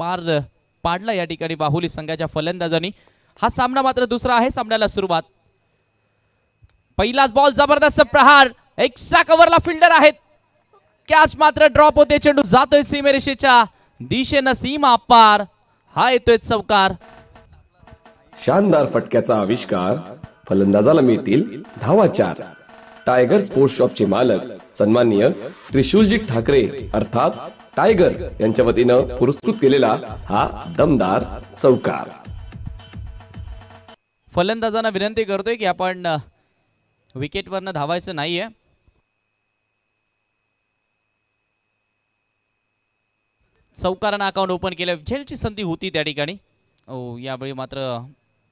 पार पाडला या ठिकाणी बाहुली संघाच्या फलंदाजांनी. हा सामना मात्र दुसरा आहे सामन्याला सुरुवात. पहिलाच बॉल जबरदस्त प्रहार. एक्स्ट्रा कव्हरला फिल्डर आहेत. कॅच मात्र ड्रॉप होते चेंडू जातोय सीमेरेषेच्या. दिशेनं सीमा पार. हा येतोय चौकार. शानदार फटक्याचा आविष्कार फलंदाजाला मिळतील धावा चार टायगर स्पोर्ट्स शॉपचे मालक सन्माननीय त्रिशूलजी ठाकरे अर्थात टायगर यांच्या वतीनं पुरस्कृत केलेला हा दमदार चौकार. फलंदाजांना विनंती करतोय की आपण विकेटवरनं धावायचं नाहीये. चौकारानं अकाउंट ओपन केलं. झेलची संधी होती त्या ठिकाणी. ओ यावेळी मात्र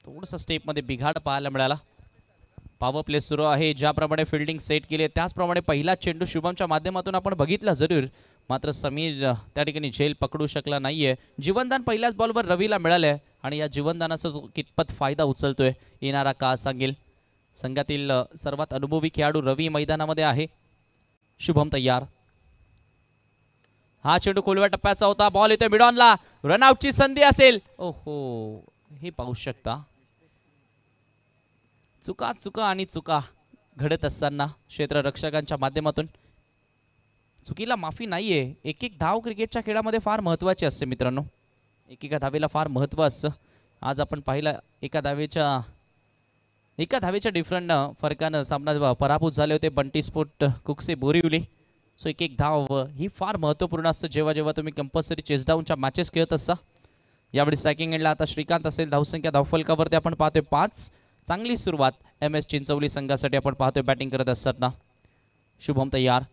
थोडंसं स्टेपमध्ये बिघाड पाहायला मिळाला. पॉवर प्ले सुरू आहे. ज्याप्रमाणे फिल्डिंग सेट केली आहे, त्याचप्रमाणे पहिला चेंडू शुभमच्या माध्यमातून आपण बघितला जरूर. मात्र समीर त्या ठिकाणी झेल पकडू शकला नाहीये. जीवनदान पहिल्याच बॉलवर रवीला मिळालंय आणि या जीवनदानाचा तो कितपत फायदा उचलतोय येणारा काळ सांगेल. संघातील सर्वात अनुभवी खेळाडू रवी मैदानामध्ये आहे. शुभम तयार. हा चेंडू खोलव्या टप्प्याचा होता. बॉल येतोय मिडॉनला. रनआउटची संधी असेल. ओहो हे पाहू शकता. चुका चुका आणि चुका घडत असताना क्षेत्ररक्षकांच्या माध्यमातून. चुकीला माफी नाही आहे एक एक धाव क्रिकेटच्या खेळामध्ये फार महत्त्वाची असते मित्रांनो. एकेका धावेला फार महत्त्व असतं. आज आपण पाहिलं एका धावेच्या एका धावेच्या डिफरंट फरकानं सामना पराभूत झाले होते बंटी स्पोर्ट कुकसे बोरिवली. सो एक एक धाव ही फार महत्त्वपूर्ण असतं. जेव्हा जेव्हा तुम्ही कंपल्सरी चेसडाऊनच्या मॅचेस खेळत असता. यावेळी स्ट्रायकिंग एंडला आता श्रीकांत असेल. धावसंख्या धावफलकावरती आपण पाहतोय पाच. चांगली सुरुवात एम एस चिंचवली संघासाठी आपण पाहतोय बॅटिंग करत असताना. शुभम तयार.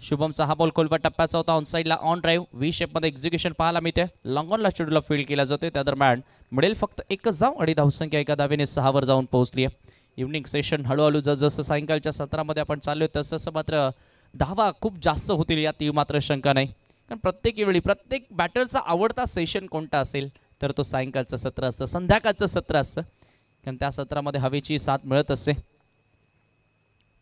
शुभमचा हा बॉल खोलबा टप्प्याचा होता. ऑन साईडला ऑन ड्राईव्ह वी शेपमध्ये एक्झिक्युशन पाहायला मिळते लॉंग ऑनला शेड्यूलला फील्ड केला जातोय. त्या दरम्यान मिळेल फक्त एकच धाव आणि धावसंख्या एका धावेने सहावर जाऊन पोहोचली आहे. इव्हनिंग सेशन हळूहळू जस जसं सायंकाळच्या सत्रामध्ये आपण चाललोय तसं तसं मात्र धावा खूप जास्त होतील यात ती मात्र शंका नाही. कारण प्रत्येक वेळी प्रत्येक बॅटरचा आवडता सेशन कोणता असेल? तर तो सायंकाळचं सत्र असतं संध्याकाळचं सत्र असतं. कारण त्या सत्रामध्ये हवेची साथ मिळत असते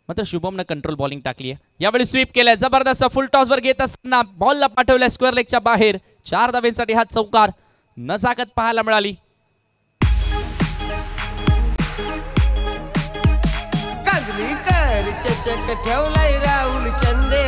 मात्र शुभमनं कंट्रोल बॉलिंग टाकली आहे. यावेळी स्वीप केलाय. जबरदस्त फुल टॉसवर घेत असताना बॉलला पाठवल्या स्क्वेअर लेगच्या बाहेर. चार धावेंसाठी हा चौकार. नजाकत पाहायला मिळाली. ठेवलाय राहुल चंदे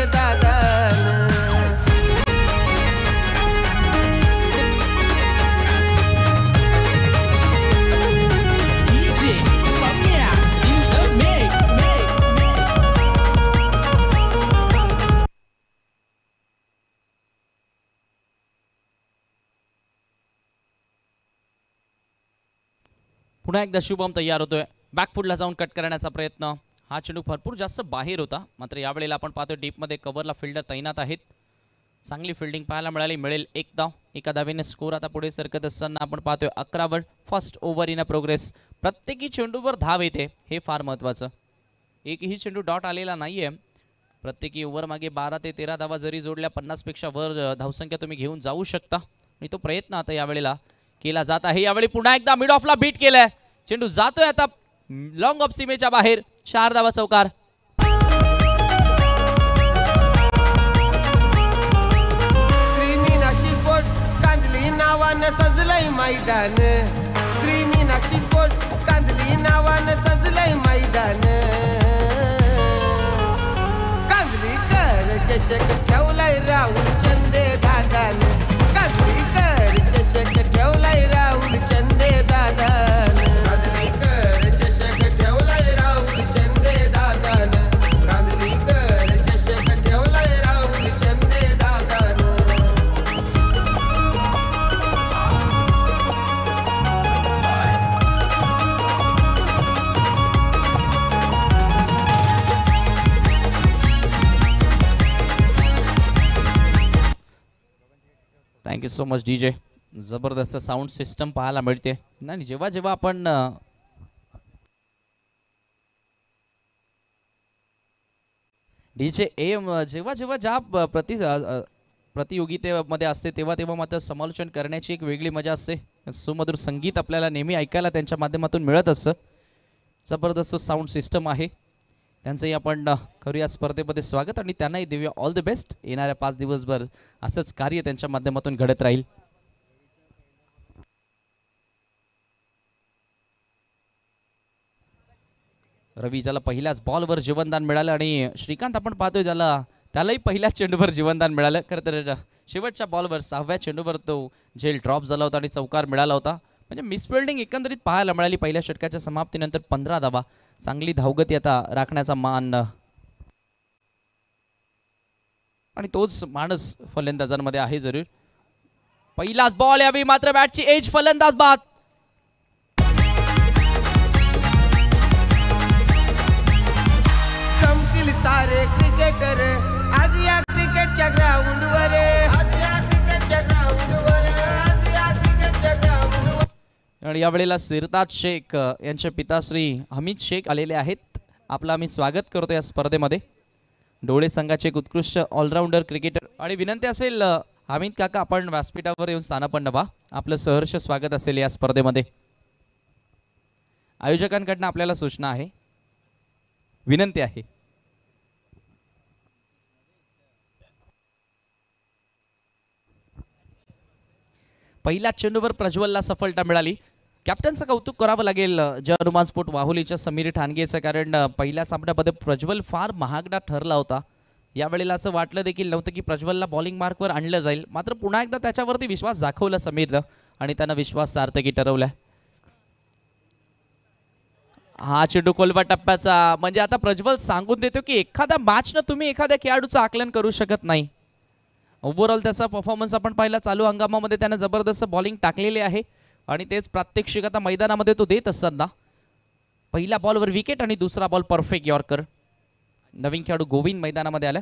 पुन्हा एकदा शुभम तयार होतोय. बॅकफुटला जाऊन कट करण्याचा प्रयत्न. हा चेंडू भरपूर जास्त बाहेर होता. मात्र यावेळेला आपण पाहतोय डीपमध्ये कव्हरला फिल्डर तैनात आहेत. चांगली फिल्डिंग पाहायला मिळाली मिळेल एक धाव एका धावेने स्कोर आता पुढे सरकत असताना आपण पाहतोय अकरावर first over in a progress प्रत्येकी चेंडूवर धाव येते हे फार महत्त्वाचं एकही चेंडू डॉट आलेला नाहीये. प्रत्येकी ओव्हर मागे बारा ते तेरा धावा जरी जोडल्या पन्नासपेक्षा वर धावसंख्या तुम्ही घेऊन जाऊ शकता. आणि तो प्रयत्न आता यावेळेला केला जात आहे. यावेळी पुन्हा एकदा मिड ऑफला बीट केलाय. चेंडू जातोय आता लॉंग ऑफ सीमेच्या बाहेर. चार धावा चौकार. श्री कांदली नावानं सजलंय मैदान. श्री मीनाक्षी बोट कांदली नावानं सजलंय मैदान. कांदली कर चषक ठेवलाय राहुल चंदे दादान चषक ठेवलाय राहुल चंदे दादान. कांदली कर चषक ठेवलाय राहुल चंदे दादान. कांदली कर चषक ठेवलाय राहुल चंदे दादान. Thank you so much D J जबरदस्त साऊंड सिस्टम पाहायला मिळते. नाही जेव्हा जेव्हा आपण डीजे डी जे जेव्हा जेव्हा ज्या प्रति प्रतियोगितेमध्ये असते तेव्हा तेव्हा मात्र समालोचन करण्याची एक वेगळी मजा असते. सुमधुर संगीत आपल्याला नेहमी ऐकायला त्यांच्या माध्यमातून मिळत असतं. जबरदस्त साऊंड सिस्टम आहे. त्यांचंही आपण करूया स्पर्धेमध्ये स्वागत आणि त्यांनाही देऊया ऑल द बेस्ट येणाऱ्या पाच दिवसभर असंच कार्य त्यांच्या माध्यमातून घडत राहील. रवी ज्याला पहिल्याच बॉलवर जीवनदान मिळालं आणि श्रीकांत आपण पाहतोय त्याला त्यालाही पहिल्याच चेंडूवर जीवनदान मिळालं. खरं तर शेवटच्या बॉलवर सहाव्या चेंडूवर तो झेल ड्रॉप झाला होता आणि चौकार मिळाला होता. म्हणजे मिसफिल्डिंग एकंदरीत पाहायला मिळाली पहिल्या षटकाच्या समाप्तीनंतर पंधरा धावा. चांगली धावगती आता राखण्याचा मान. आणि तोच माणूस फलंदाजांमध्ये आहे जरूर. पहिलाच बॉल यावी मात्र बॅटची एज फलंदाज बाद. क्रिकेटर आज या क्रिकेटच्या ग्राउंडवर आज या क्रिकेटच्या ग्राउंडवर आज या क्रिकेटच्या ग्राउंडवर. आणि यावेळेला सिरताज शेख यांचे पिता श्री हमीद शेख आलेले आहेत. आपलं आम्ही स्वागत करतो या स्पर्धेमध्ये. डोळे संघाचे एक उत्कृष्ट ऑलराऊंडर क्रिकेटर. आणि विनंती असेल हमीद काका आपण व्यासपीठावर येऊन स्थानापन्न व्हा. आपलं सहर्ष स्वागत असेल या स्पर्धेमध्ये. आयोजकांकडनं आपल्याला सूचना आहे. विनंती आहे. पहिल्या चेंडूवर प्रज्वलला सफलता मिळाली. कॅप्टनचं कौतुक करावं लागेल अ, जे अनुमान स्फोट वाहुलीच्या समीर ठाणगेचं कारण पहिल्या सामन्यामध्ये प्रज्वल फार महागडा ठरला होता. यावेळेला असं वाटलं देखील नव्हतं की प्रज्वलला बॉलिंग मार्कवर आणलं जाईल. मात्र पुन्हा एकदा त्याच्यावरती विश्वास दाखवला समीरनं आणि त्यानं विश्वास सार्थकी ठरवलाय. हा चेंडू कोलबा टप्प्याचा. म्हणजे आता प्रज्वल सांगून देतो की एखाद्या मॅचनं तुम्ही एखाद्या खेळाडूचं आकलन करू शकत नाही. ओव्हरऑल त्याचा परफॉर्मन्स आपण पाहिला. चालू हंगामामध्ये त्यानं जबरदस्त बॉलिंग टाकलेली आहे. आणि तेच प्रात्यक्षिक आता मैदानामध्ये तो देत असताना. पहिल्या बॉलवर विकेट आणि दुसरा बॉल परफेक्ट यॉर्कर नवीन खेळाडू गोविंद मैदानामध्ये आला.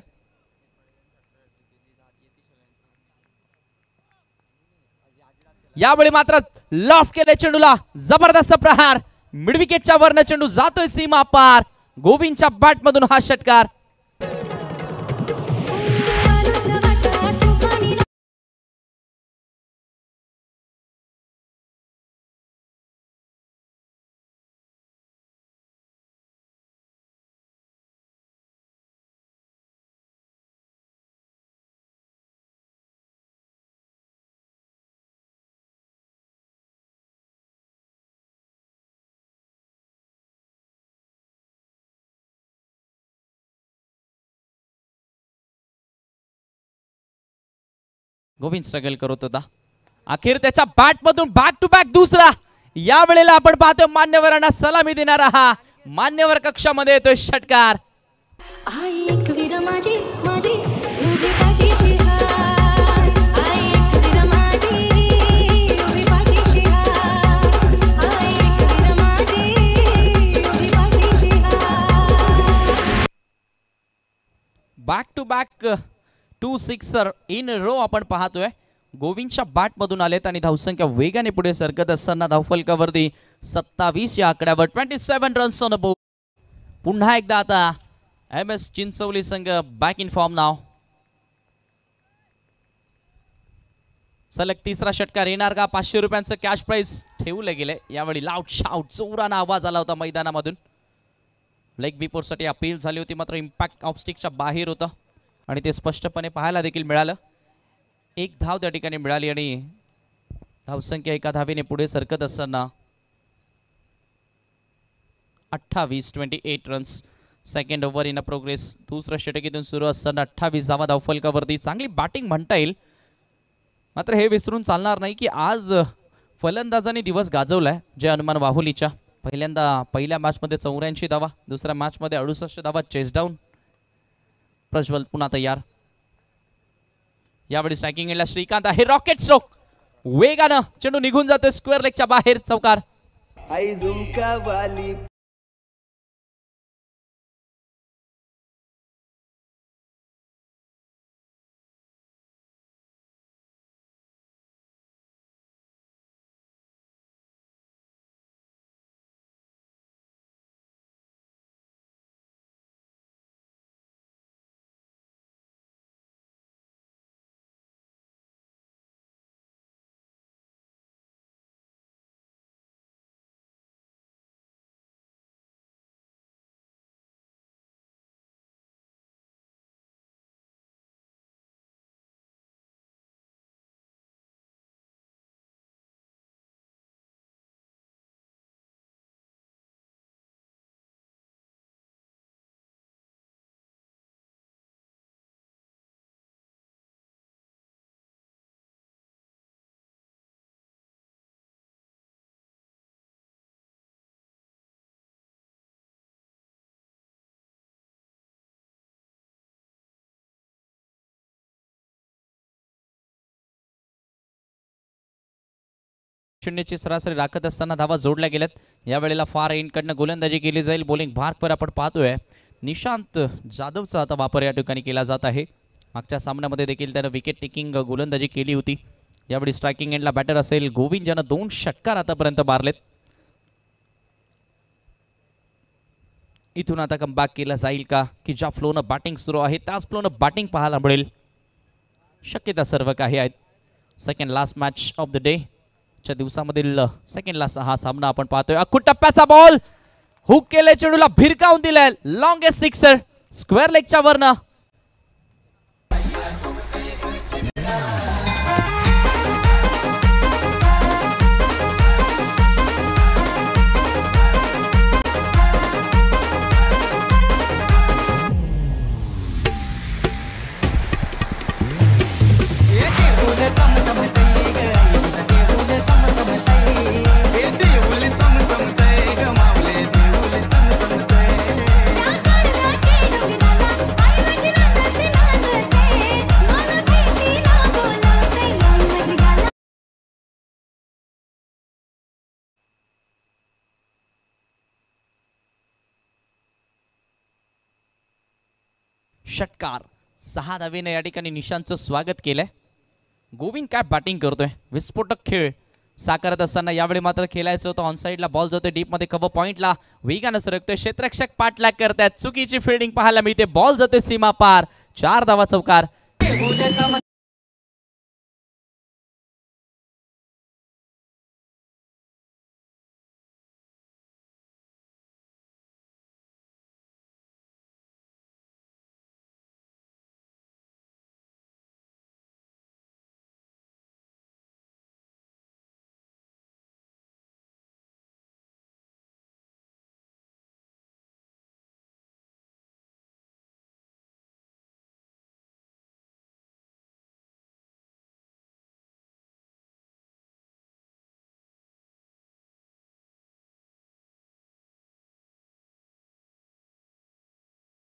यावेळी मात्र लॉफ केले चेंडूला. जबरदस्त प्रहार. मिडविकेटच्या वरनं चेंडू जातोय सीमा पार. गोविंदच्या बॅटमधून हा षटकार. गोविंद स्ट्रगल करत होता. अखेर त्याच्या बॅट मधून बॅक टू बॅक दुसरा. या वेळेला आपण पाहतो मान्यवरांना सलामी देणारा हा. मान्यवर कक्षामध्ये येतोय षटकार. Back to back to sixer in row आपण पाहतोय. गोविंदच्या बॅटमधून आलेत आणि धावसंख्या वेगाने पुढे सरकत असताना धावफलकावरती सत्तावीस या आकड्यावर twenty seven runs on board पुन्हा एकदा आता एम एस चिंचवली संघ बॅक इन फॉर्म नाव सलग तिसरा षटकार येणार का? पाचशे रुपयांचं कॅश प्राइस ठेवलं गेले. यावेळी लाऊड शाऊट जोराना आवाज आला होता मैदानामधून. लेग बिपोरसाठी अपील झाली होती मात्र इम्पॅक्ट ऑफस्टिकच्या बाहेर होतं. आणि ते स्पष्टपणे पाहायला देखील मिळालं. एक धाव त्या ठिकाणी मिळाली आणि धावसंख्या एका धावेने पुढे सरकत असताना अठ्ठावीस twenty eight runs second over in a progress दुसरं षटकीतून सुरू असताना अठ्ठावीस धावा धावफलकावरती चांगली बॅटिंग म्हणता येईल. मात्र हे विसरून चालणार नाही की आज फलंदाजांनी दिवस गाजवलाय जय हनुमान वाहुलीच्या. पहिल्यांदा पहिल्या मॅचमध्ये चौऱ्याऐंशी धावा दुसऱ्या मॅचमध्ये अडुसष्ट धावा चेस डाऊन प्रज्वल पुन्हा तयार. यावेळी स्ट्रायकिंग एंडला श्रीकांत आहे. रॉकेट स्ट्रोक वेगानं चेंडू निघून जातोय स्क्वेअर लेगच्या बाहेर. चौकार. शून्यची सरासरी राखत असताना धावा जोडल्या गेल्यात. यावेळेला फार एंडकडनं गोलंदाजी केली जाईल. बॉलिंग भारपर आपण पाहतोय. निशांत जाधवचा आता वापर या ठिकाणी केला जात आहे. मागच्या सामन्यामध्ये देखील त्यानं विकेट टेकिंग गोलंदाजी केली होती. यावेळी स्ट्रायकिंग एंडला बॅटर असेल. गोविंद ज्यानं दोन षटकार आतापर्यंत मारलेत. इथून आता कमबॅक केला जाईल का? की ज्या फ्लोनं बॅटिंग सुरू आहे त्याच फ्लोनं बॅटिंग पाहायला मिळेल. शक्यता सर्व काही आहेत. Second last match of the day आजच्या दिवसामधील सेकंडला हा सामना आपण पाहतोय. अख्खू टप्प्याचा बॉल हुक केले चेडूला भिरकावून दिलाय. लॉंगेस्ट सिक्सर स्क्वेअर लेगच्या वरनं. षटकार. सहा धावेने या ठिकाणी निशांतचं स्वागत केलंय. गोविंद काय बॅटिंग करतोय? विस्फोटक खेळ. साकारत असताना यावेळी मात्र खेळायचं होतं. ऑन साईडला बॉल जातोय. डीपमध्ये कव्हर पॉइंटला वेगानं सरकतोय. क्षेत्रक्षक पाठलाग करतायत. चुकीची फिल्डिंग पाहायला मिळते. बॉल जातोय सीमा पार चार धावा चौकार.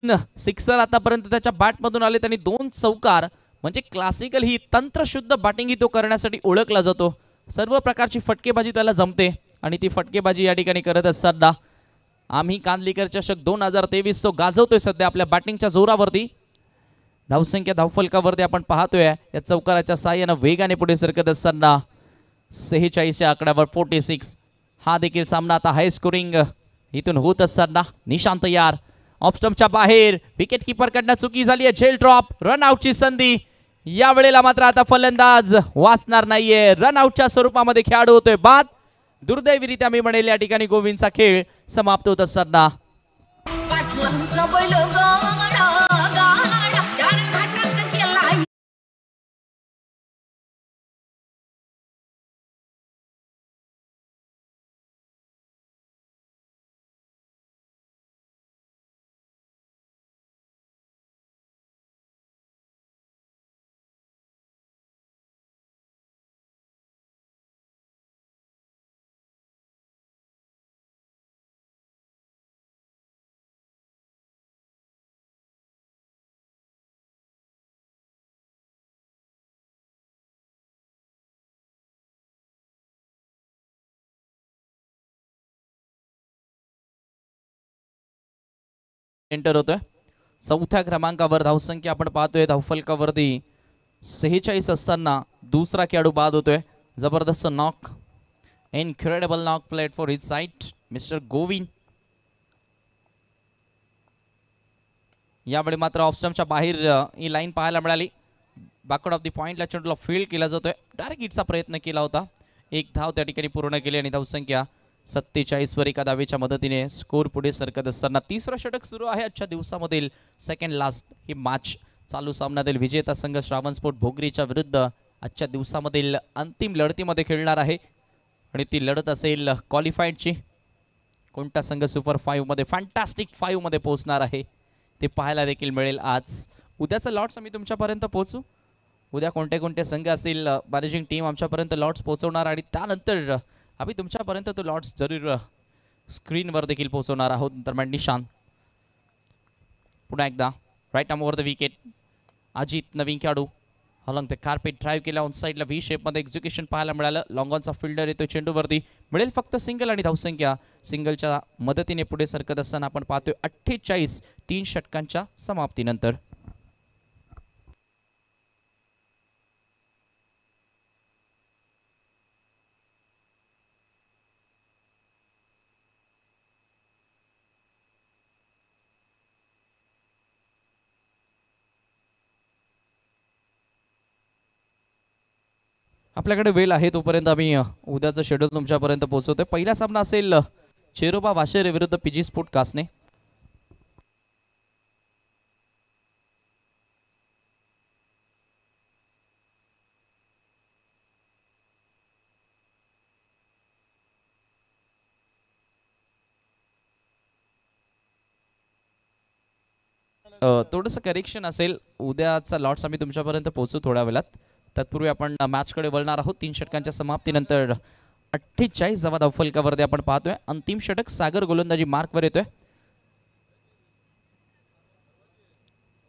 सिक्सर आतापर्यंत त्याच्या बॅटमधून आले त्यांनी दोन चौकार म्हणजे क्लासिकल ही तंत्रशुद्ध बॅटिंग ही तो करण्यासाठी ओळखला जातो. सर्व प्रकारची फटकेबाजी त्याला जमते आणि ती फटकेबाजी या ठिकाणी करत असताना आम्ही कांदलीकर चषक दोन हजार तेवीस तो गाजवतोय सध्या आपल्या बॅटिंगच्या जोरावरती. धावसंख्या धावफलकावरती आपण पाहतोय या चौकाराच्या साह्यानं वेगाने पुढे सरकत असताना सेहेचाळीसच्या आकड्यावर फोर्टी सिक्स हा देखील सामना आता हाय स्कोरिंग इथून होत असताना निशांत यार. ऑफस्टमच्या बाहेर. विकेट कडनं चुकी झाली आहे. झेल ड्रॉप रन आउटची संधी. या वेळेला मात्र आता फलंदाज वाचणार नाहीये. रन आउटच्या स्वरूपामध्ये खेळाडू होतोय. बाद. दुर्दैवीरित्या मी म्हणेल या ठिकाणी गोविंदचा खेळ समाप्त होत असताना. एंटर होतोय. चौथ्या क्रमांकावर धावसंख्या आपण पाहतोय. धावफलकावरती सेहेचाळीस असताना दुसरा खेळाडू बाद होतोय. जबरदस्त knock incredible knock played for his side mister Govind यावेळी मात्र ऑप्शनच्या बाहेर ही लाईन पाहायला मिळाली. बॅकवर्ड ऑफ द पॉईंटला चेंडूला फील्ड केला जातोय. डायरेक्ट इटचा प्रयत्न केला होता. एक धाव त्या ठिकाणी पूर्ण केली आणि धावसंख्या सत्तेचाळीसवर एका दावेच्या मदतीने स्कोर पुढे सरकत असताना तिसरं षटक सुरू आहे आजच्या दिवसामधील सेकंड लास्ट ही मॅच चालू सामन्यातील विजेता संघ श्रावण स्पोर्ट भोगरीच्या विरुद्ध आजच्या दिवसामधील अंतिम लढतीमध्ये खेळणार आहे. आणि ती लढत असेल क्वालिफाईडची कोणता संघ सुपर फाईव्हमध्ये फॅन्टॅस्टिक फाईव्हमध्ये पोहोचणार आहे? ते पाहायला देखील मिळेल आज. उद्याचं लॉट्स आम्ही तुमच्यापर्यंत पोहोचू. उद्या कोणते कोणते संघ असतील मॅनेजिंग टीम आमच्यापर्यंत लॉट्स पोहोचवणार आणि त्यानंतर आम्ही तुमच्यापर्यंत तो लॉट्स जरूर स्क्रीनवर देखील पोहोचवणार आहोत. दरम्यान निशांत पुन्हा एकदा right arm over the wicket Ajit नवीन खेळाडू. हलंग ते कार्पेट ड्राईव्ह केला ऑन साईडला व्ही शेपमध्ये एक्झिक्युशन पाहायला मिळालं. लॉंगॉनचा फिल्डर येतो चेंडूवरती. मिळेल फक्त सिंगल आणि धावसंख्या. सिंगलच्या मदतीने पुढे सरकत असताना आपण पाहतोय अठ्ठेचाळीस तीन षटकांच्या समाप्तीनंतर. आपल्याकडे वेळ आहे तोपर्यंत आम्ही उद्याचं शेड्यूल तुमच्यापर्यंत पोहोचवतोय. पहिला सामना असेल चेरोबा वाशेरे विरुद्ध पीजी स्पोर्ट कासने. थोडंसं करेक्शन असेल. उद्याचा लॉट्स आम्ही तुमच्यापर्यंत पोहोचू थोड्या वेळात. तत्पूर्वी आपण मॅचकडे वळणार आहोत. तीन षटकांच्या समाप्तीनंतर अठ्ठेचाळीस जवा धावफलकावरती आपण पाहतोय. अंतिम षटक सागर गोलंदाजी मार्कवर येतोय.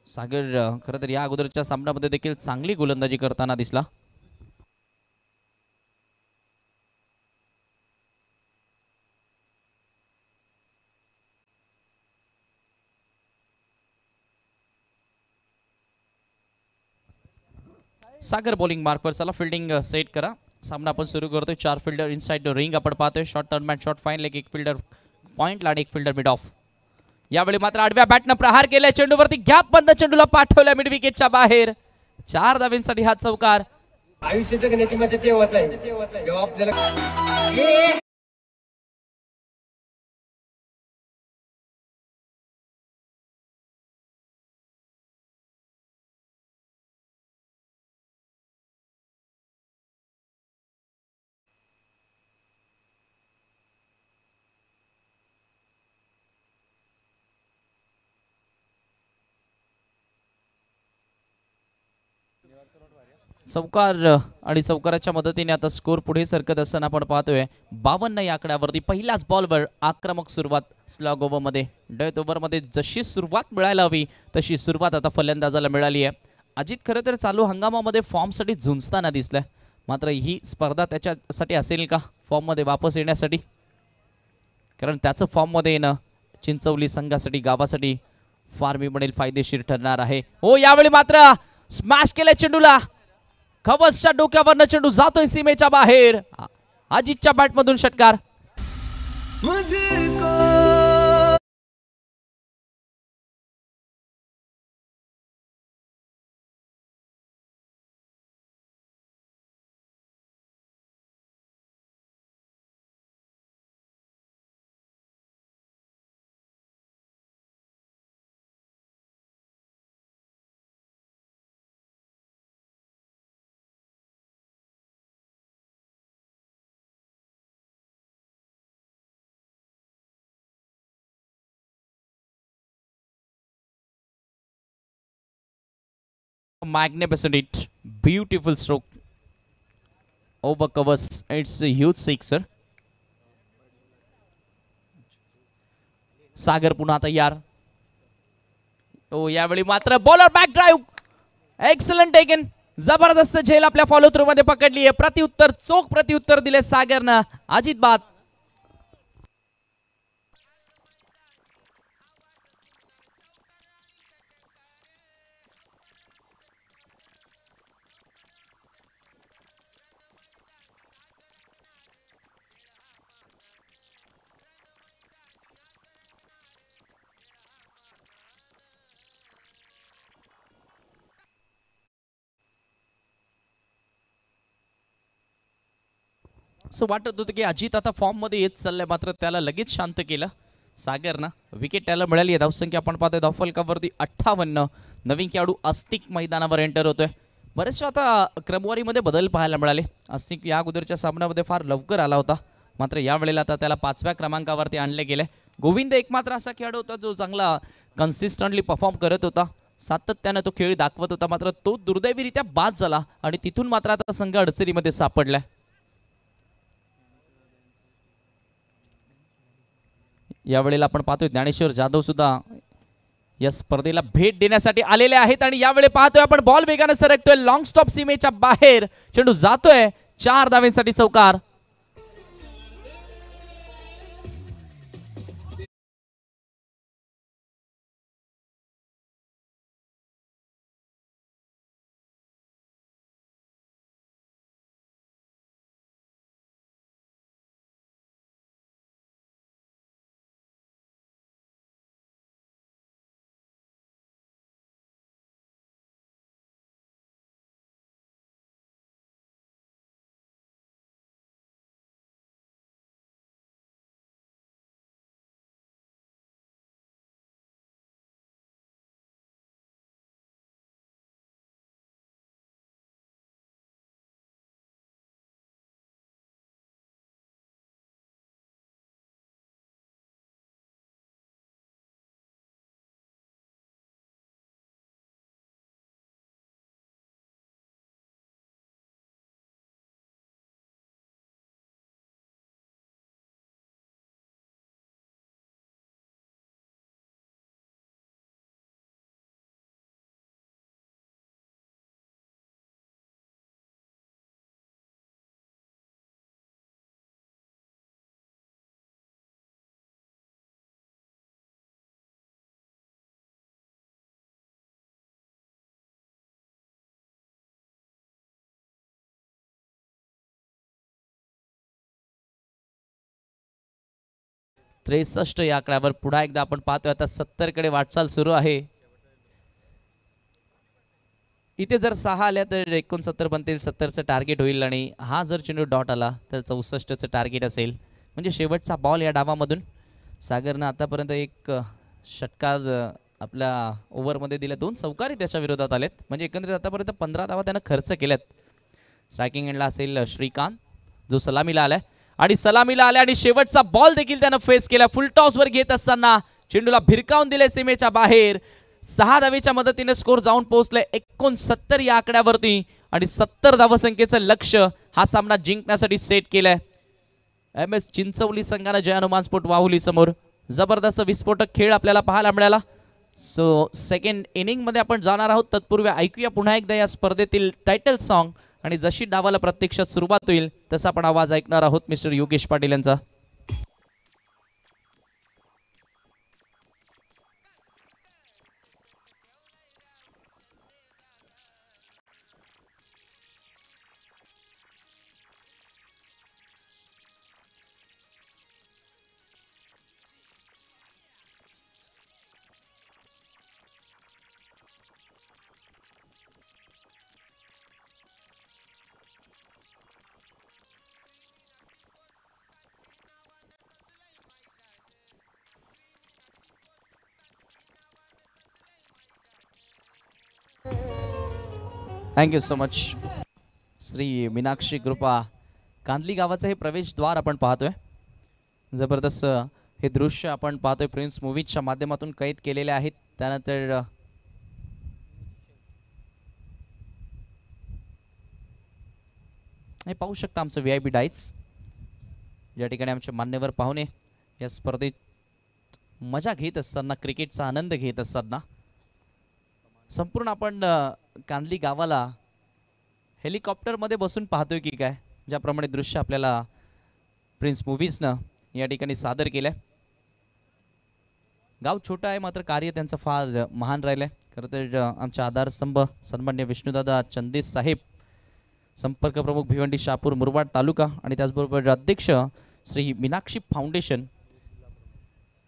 सागर खरं तर या अगोदरच्या सामन्यामध्ये देखील चांगली गोलंदाजी करताना दिसला. सागर बॉलिंग मार्कवर चला फिल्डिंग सेट करा. सामना आपण सुरू करतोय. चार फिल्डर इनसाइड रिंग आपण पाहतोय. Short third man short fine leg एक फिल्डर पॉईंटला आणि एक फिल्डर मिड ऑफ यावेळी मात्र आडव्या बॅटनं प्रहार केलाय चेंडूवरती गॅप बंद चेंडूला पाठवल्या मिड विकेटच्या बाहेर. चार धावेंसाठी हा चौकार. आयुष्य जगण्याची मजा तेव्हाच आहे. जेव्हा आपल्याला चौकार आणि चौकाराच्या मदतीने आता स्कोर पुढे सरकत असताना आपण पाहतोय बावन्न या आकड्यावरती पहिल्याच बॉलवर आक्रमक सुरुवात स्लॉग ओव्हरमध्ये डेथ ओव्हरमध्ये जशी सुरुवात मिळायला हवी तशी सुरुवात आता फलंदाजाला मिळाली आहे. अजित खरं तर चालू हंगामामध्ये फॉर्मसाठी झुंजताना दिसलाय. मात्र ही स्पर्धा त्याच्यासाठी असेल का? फॉर्ममध्ये वापस येण्यासाठी? कारण त्याचं फॉर्ममध्ये येणं चिंचवली संघासाठी गावासाठी फार मी म्हणेल फायदेशीर ठरणार आहे. हो यावेळी मात्र स्मॅश केलंय चेंडूला. खवसच्या डोक्यावरनं चेंडू जातोय सीमेच्या बाहेर. अजितच्या बॅटमधून षटकार. म्हणजे magnificent hit beautiful stroke. Over covers it's a huge sixer सागर पुन्हा तयार ओ यावेळी मात्र bowler back drive excellent taken जबरदस्त झेल आपल्या फॉलो थ्रू मध्ये पकडली आहे. प्रत्युत्तर चोख प्रत्युत्तर दिले सागरनं. अजित बात. असं वाटत होतं की अजित आता फॉर्ममध्ये येत चाललंय. मात्र त्याला लगेच शांत केलं. सागर ना विकेट त्याला मिळाली. आहे धावसंख्या आपण पाहतोय. धावफलकावरती अठ्ठावन्न. नवीन खेळाडू अस्तिक मैदानावर एंटर होतोय. बरेचसे आता क्रमवारीमध्ये बदल पाहायला मिळाले. अस्तिक या अगोदरच्या सामन्यामध्ये फार लवकर आला होता. मात्र यावेळेला आता त्याला पाचव्या क्रमांकावरती आणले गेले. गोविंद एकमात्र असा खेळाडू होता जो चांगला कन्सिस्टंटली परफॉर्म करत होता. सातत्यानं तो खेळ दाखवत होता. मात्र तो दुर्दैवीरित्या बाद झाला आणि तिथून मात्र आता संघ अडचणीमध्ये सापडलाय. यावेळेला आपण पाहतोय ज्ञानेश्वर जाधव सुद्धा या स्पर्धेला भेट देण्यासाठी आलेले आहेत आणि यावेळी पाहतोय आपण. बॉल वेगाने सरकतोय. लॉंग स्टॉप सीमेच्या बाहेर. चेंडू जातोय. चार धावेंसाठी चौकार. त्रेसष्ट या आकड्यावर पुन्हा एकदा आपण पाहतोय. आता सत्तरकडे वाटचाल सुरू आहे. इथे जर सहा आल्या तर एकोणसत्तर बनतील सत्तरचं टार्गेट होईल आणि हा जर चेंडू डॉट आला तर चौसष्टचं टार्गेट असेल. म्हणजे शेवटचा बॉल या डावामधून. सागरनं आतापर्यंत एक षटकार आपल्या ओव्हरमध्ये दिल्या. दोन चौकारी त्याच्या विरोधात आलेत. म्हणजे एकंदरीत आतापर्यंत पंधरा धावा त्यानं खर्च केल्यात. स्ट्रायकिंग एंडला असेल श्रीकांत जो सलामीला आलाय. आणि सलामीला आल्या आणि शेवटचा बॉल देखील त्यानं फेस केला. फुल टॉस वर घेत असताना चेंडूला भिरकावून दिले सीमेच्या बाहेर. सहा धावेच्या मदतीने स्कोर जाऊन पोहोचले एकोणसत्तर या आकड्यावरती आणि सत्तर धावसंख्येचं लक्ष हा सामना जिंकण्यासाठी सेट केलाय. एम एस चिंचवली संघानं जयानुमान स्फोट स्पोर्ट वाहुली समोर. जबरदस्त विस्फोटक खेळ आपल्याला पाहायला मिळाला. सो सेकंड इनिंगमध्ये आपण जाणार आहोत. तत्पूर्वी ऐकूया पुन्हा एकदा या स्पर्धेतील टायटल सॉन्ग आणि जशी डावाला प्रत्यक्षात सुरुवात होईल तसा आपण आवाज ऐकणार आहोत मिस्टर योगेश पाटील यांचा. Thank you so much Shri Meenakshi Krupa. Kandali गावाचं हे प्रवेशद्वार आपण पाहतोय. जबरदस्त हे दृश्य आपण पाहतोय. प्रिन्स मूवीजच्या माध्यमातून कैद केलेले आहेत. त्यानंतर हे पाहू शकता आमचं व्ही आय बी डाईट्स ज्या ठिकाणी आमचे मान्यवर पाहुणे या स्पर्धेत मजा घेत असताना क्रिकेटचा आनंद घेत असताना. संपूर्ण आपण कांदली गावाला हेलिकॉप्टरमध्ये बसून पाहतोय की काय? ज्याप्रमाणे दृश्य आपल्याला प्रिन्स मूव्हीजनं या ठिकाणी सादर केलं आहे गाव छोटं आहे मात्र कार्य त्यांचं फार महान राहिलं आहे खरं तर आमच्या आधारस्तंभ सन्मान्य विष्णुदादा चंदेस साहेब संपर्क प्रमुख भिवंडी शापूर मुरबाड तालुका आणि त्याचबरोबर अध्यक्ष श्री मीनाक्षी फाउंडेशन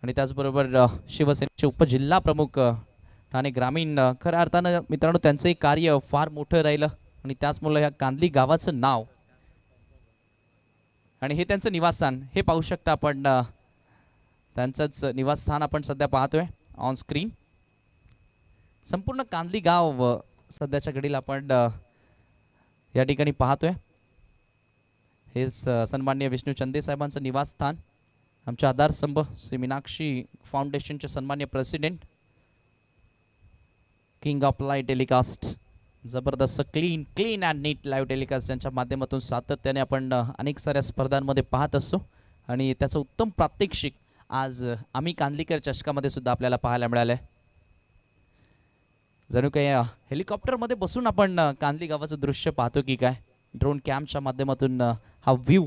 आणि त्याचबरोबर शिवसेनेचे उपजिल्हा प्रमुख ठाणे ग्रामीण खऱ्या अर्थानं मित्रांनो त्यांचंही कार्य फार मोठं राहिलं आणि त्याचमुळे ह्या कांदली गावाचं नाव आणि हे त्यांचं निवासस्थान. हे पाहू शकता आपण त्यांचंच निवासस्थान आपण सध्या पाहतोय ऑन स्क्रीन संपूर्ण कांदली गाव सध्याच्या घडीला आपण या ठिकाणी पाहतोय. हे सन्मान्य विष्णू चंदे साहेबांचं निवासस्थान. आमच्या आधारस्तंभ श्री मीनाक्षी फाउंडेशनचे सन्मान्य president king of live telecast जबरदस्त clean clean and neat live telecast यांच्या माध्यमातून सातत्याने आपण अनेक साऱ्या स्पर्धांमध्ये पाहत असतो आणि त्याचं उत्तम प्रात्यक्षिक आज आम्ही कांदलीकर चषकामध्ये सुद्धा आपल्याला पाहायला मिळालं आहे जणू काही हेलिकॉप्टरमध्ये बसून आपण कांदली गावाचं दृश्य पाहतो की काय? ड्रोन कॅम्पच्या माध्यमातून हा व्ह्यू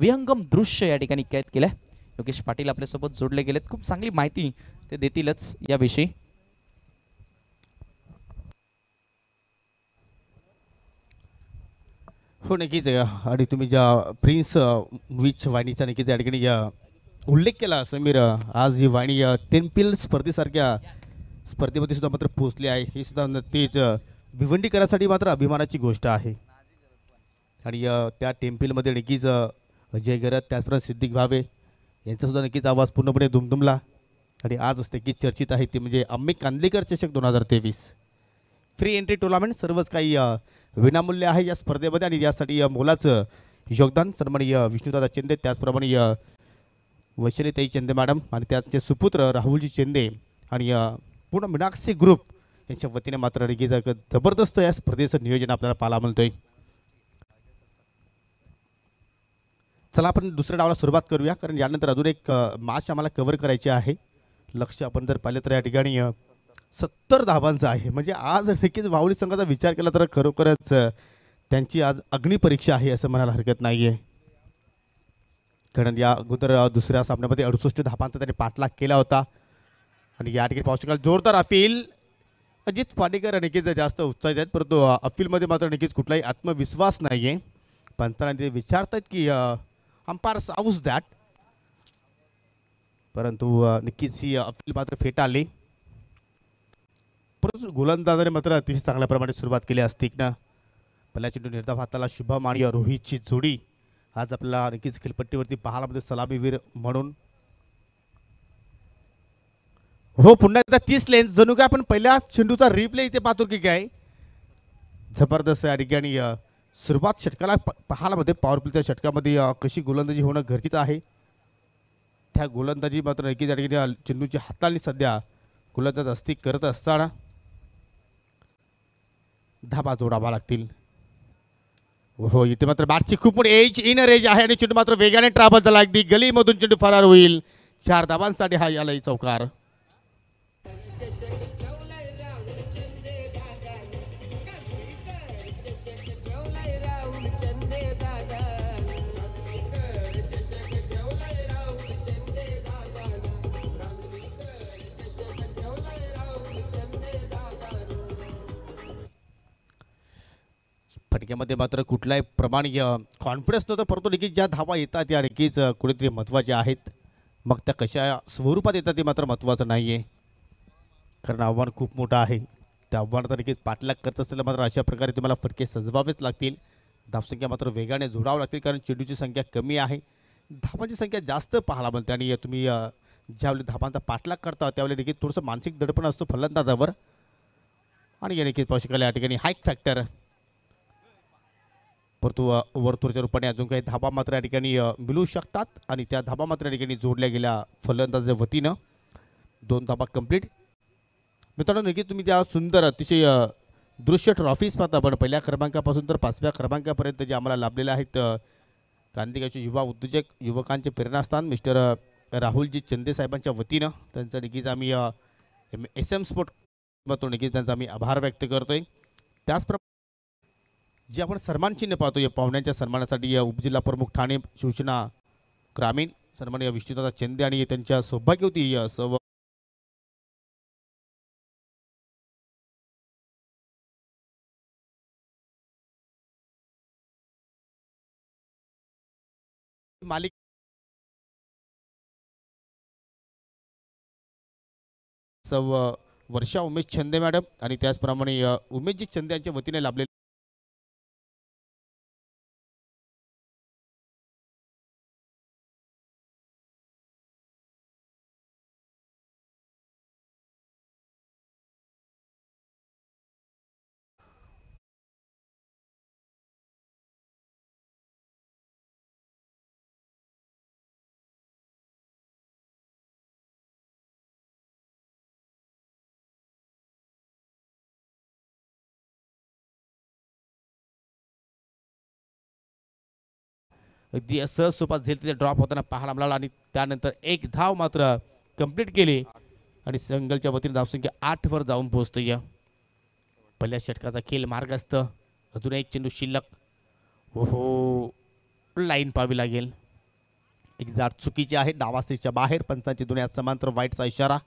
विहंगम दृश्य या ठिकाणी कैद केलंय. योगेश पाटील आपल्यासोबत जोडले गेलेत. खूप चांगली माहिती ते देतीलच याविषयी. हो नक्कीच आणि तुम्ही ज्या प्रिन्स विच वाणीचा नक्कीच या ठिकाणी उल्लेख केला समीर आज ही वाणी टेम्पिल स्पर्धेसारख्या स्पर्धेमध्ये सुद्धा मात्र पोहोचली आहे. ही सुद्धा नक्कीच भिवंडीकरासाठी मात्र अभिमानाची गोष्ट आहे. आणि त्या टेम्पिलमध्ये नक्कीच अजय गरत त्याचप्रमाणे सिद्धिक भावे यांचा सुद्धा नक्कीच आवाज पूर्णपणे दुमदुमला. आणि आज नक्कीच चर्चित आहे ते म्हणजे अम्मे कांदलेकर चषक दोन हजार तेवीस. फ्री एंट्री टुर्नामेंट सर्वच काही विनामूल्य आहे या स्पर्धेमध्ये आणि यासाठी या मोलाचं योगदान सन्माननीय विष्णुदादा चेंदे त्याचप्रमाणे अ, वैशालीताई चेंदे मॅडम आणि त्यांचे सुपुत्र राहुलजी चेंदे आणि पूर्ण मीनाक्षी ग्रुप यांच्या वतीने मात्र जबरदस्त या स्पर्धेचं नियोजन आपल्याला पाहायला म्हणतोय चला आपण दुसऱ्या डावाला सुरुवात करूया कारण यानंतर अजून एक मॅच आम्हाला कव्हर करायची आहे. लक्ष आपण जर पाहिलं तर या ठिकाणी सत्तर धाबांचा आहे. म्हणजे आज नक्कीच वावली संघाचा विचार केला तर खरोखरच त्यांची आज अग्निपरीक्षा आहे असं म्हणायला हरकत नाही आहे कारण या अगोदर दुसऱ्या सामन्यामध्ये अडुसष्ट धाबांचा त्यांनी पाठलाग केला होता. आणि या ठिकाणी पाहू शकाल जोरदार अपील. अजित पाटेकर नक्कीच जास्त उत्साहित आहेत परंतु अपीलमध्ये मात्र नक्कीच कुठलाही आत्मविश्वास नाही आहे पंतांना ते विचारतात की अंपायर साऊस दॅट? परंतु नक्कीच ही अपील मात्र फेटाळली. परंतु गोलंदाजाने मात्र अतिशय चांगल्या प्रमाणे सुरुवात केली असती ना? पहिल्या चेंडू निर्धाव हाताला शुभम आणि रोहितची जोडी. आज आपल्याला नक्कीच खेळपट्टीवरती पाहायला मध्ये सलामीवीर म्हणून. हो पुन्हा एकदा तीस लेन्स जणू काय आपण पहिल्या चेंडूचा रिप्ले इथे पाहतो की काय? जबरदस्त या ठिकाणी सुरुवात षटकाला पाहायला मध्ये पॉवरफुलच्या षटकामध्ये कशी गोलंदाजी होणं गरजेचं आहे? त्या गोलंदाजी मात्र नक्कीच या ठिकाणी चेंडूची हाताळणी सध्या गोलंदाज असती करत असताना धाबा जोडावा लागतील. हो इथे मात्र बॅटची खूप मोठी एज इनर एज आहे आणि चेंडू मात्र वेगाने ट्राबल झाला. अगदी गलीमधून चेंडू फरार होईल. चार धाबांसाठी हा यालाही चौकार. फटक्यामध्ये मात्र कुठलाही प्रमाण कॉन्फिडन्स नव्हतं परंतु नक्कीच ज्या धावा येतात त्या नक्कीच कुठेतरी महत्त्वाच्या आहेत. मग त्या कशा स्वरूपात येतात ते मात्र महत्त्वाचं नाही आहे कारण आव्हान खूप मोठं आहे. त्या आव्हानाचा नक्कीच पाठलाग करत असताना मात्र अशा प्रकारे तुम्हाला फटके सजवावेच लागतील. धावसंख्या मात्र वेगाने जोडावं लागतील कारण चेंडूची संख्या कमी आहे. धावांची संख्या जास्त पाहायला मिळते आणि तुम्ही ज्यावेळी धावांचा पाठलाग करता त्यावेळी नक्कीच थोडंसं मानसिक दडपण असतो फलंदाजावर. आणि या नक्कीच पाहू शकाल या ठिकाणी हाईक फॅक्टर. परंतु अ, रूपाने अजून काही धाबा मात्र या ठिकाणी मिळू शकतात आणि त्या धाबा मात्र या ठिकाणी जोडल्या गेल्या फलंदाजाच्या वतीनं. दोन धाबा कंप्लीट मित्रांनो नक्कीच तुम्ही त्या सुंदर अतिशय दृश्य ट्रॉफीज पाहता पण पहिल्या क्रमांकापासून तर पाचव्या क्रमांकापर्यंत जे आम्हाला लाभलेले आहेत गांधीगाचे युवा उद्योजक युवकांचे प्रेरणास्थान मिस्टर राहुलजी चंदे साहेबांच्या वतीनं त्यांचं नक्कीच आम्ही एस एम स्पोर्ट तो नक्कीच त्यांचा आम्ही आभार व्यक्त करतोय. त्याचप्रमाणे जे आपण सन्मान चिन्ह पाहतो या पाहुण्यांच्या सन्मानासाठी या उपजिल्हा प्रमुख ठाणे शिवसेना ग्रामीण सन्मान या विष्णुदादा चंदे आणि त्यांच्या सौभाग्यवती या सर्व मालिक सव वर्षा उमेश छंदे मॅडम आणि त्याचप्रमाणे उमेशजी छंदे यांच्या वतीने लाभलेले अगदी सहज सोपात झेल तिथे ड्रॉप होताना पाहायला मिळाला आणि त्यानंतर एक धाव मात्र कंप्लीट केली. आणि संघलच्या वतीने धावसंख्या आठवर जाऊन पोहोचतो या पहिल्या षटकाचा खेळ असतं अजून एक चेंडू शिल्लक. हो लाईन पाहावी लागेल. एक जाड चुकीची आहे. डावास्तीच्या बाहेर पंचांची दुनियात समांतर वाईटचा इशारा.